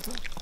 Mm-hmm.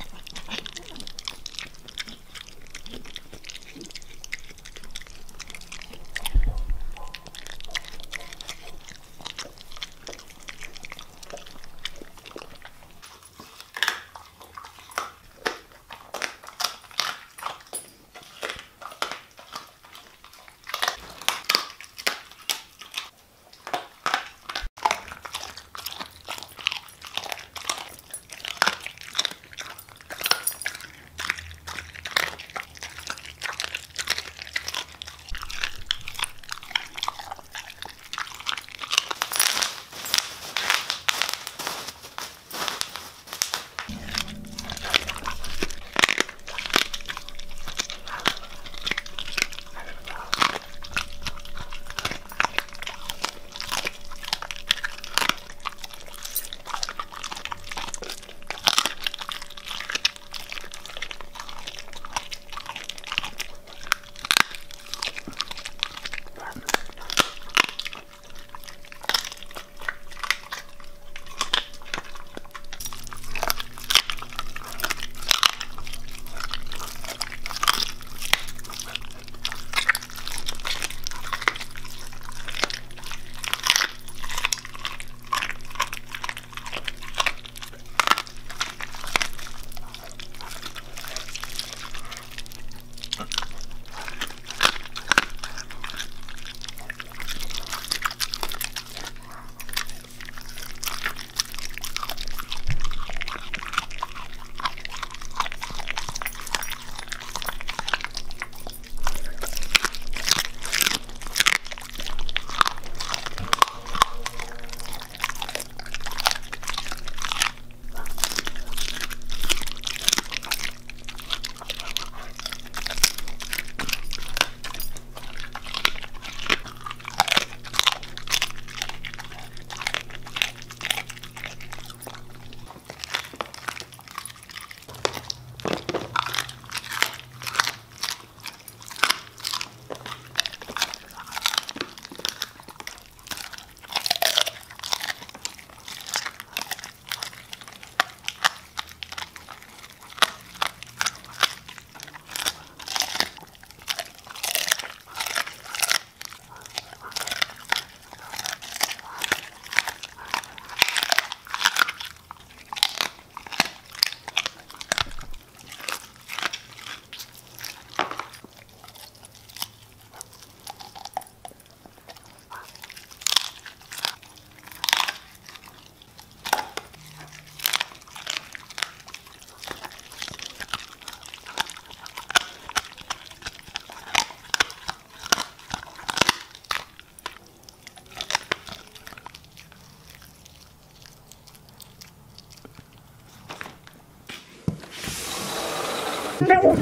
No.